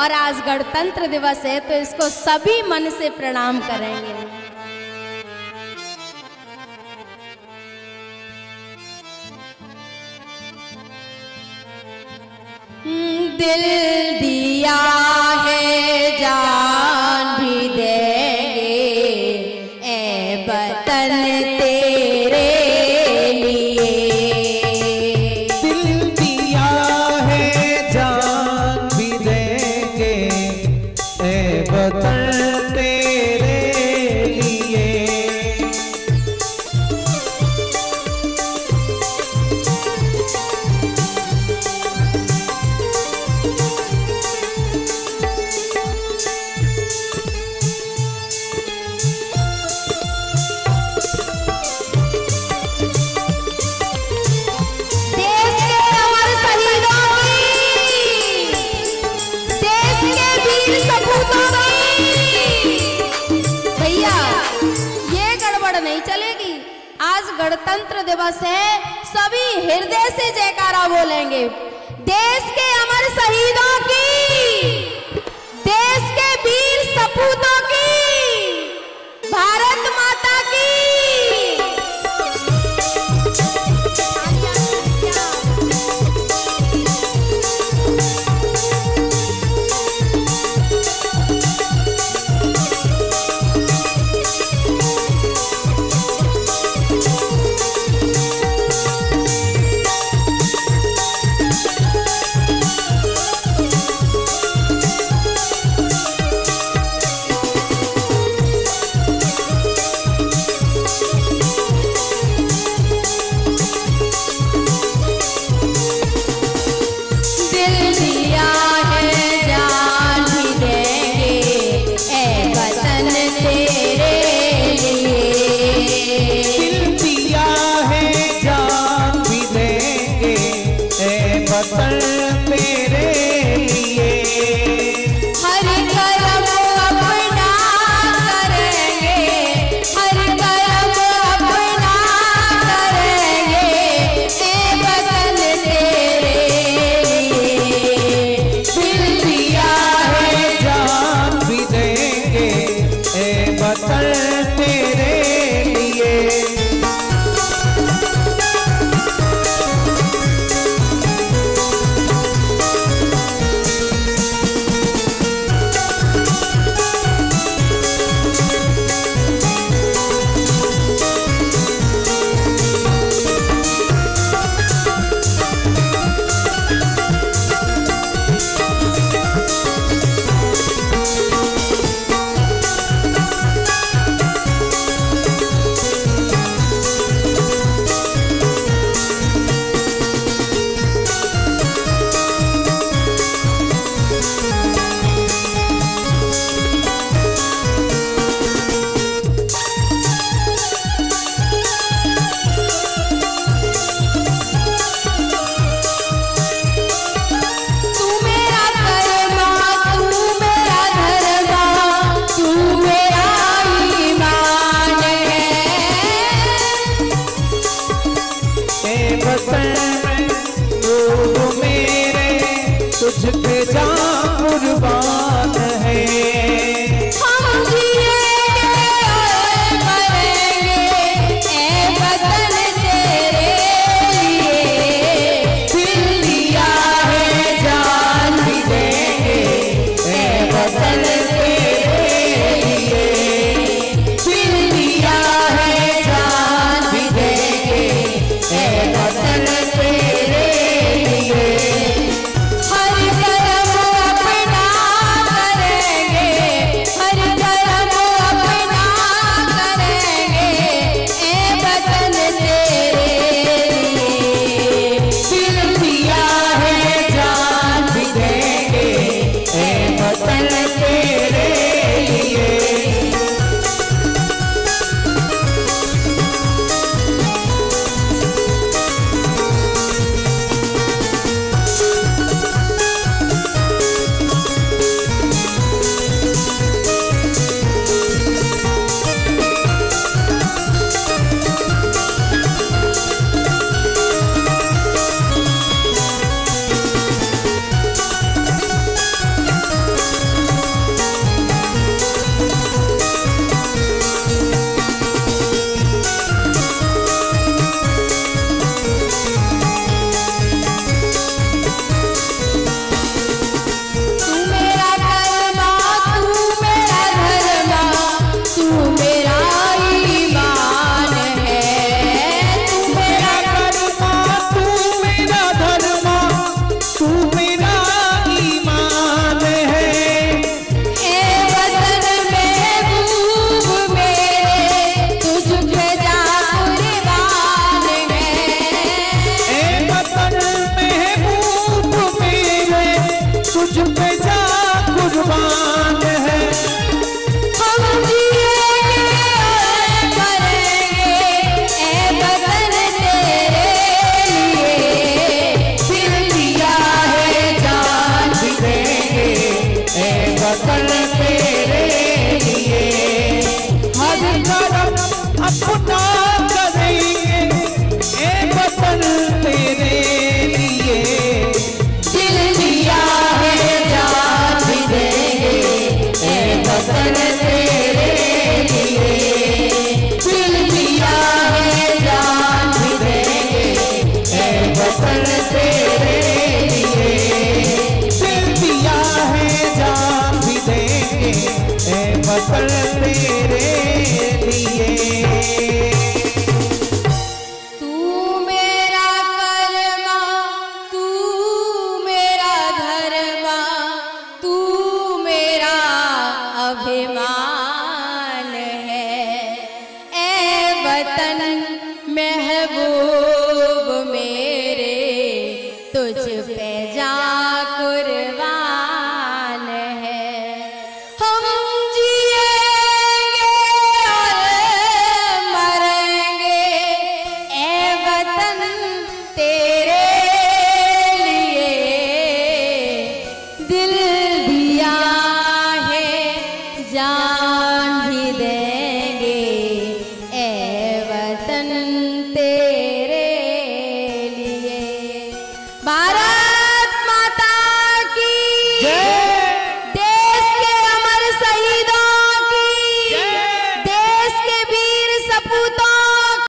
और आज गणतंत्र दिवस है तो इसको सभी मन से प्रणाम करेंगे। दिल गणतंत्र दिवस है सभी हृदय से जयकारा बोलेंगे। देश के अमर शहीदों तुझ पे जा कुर्बान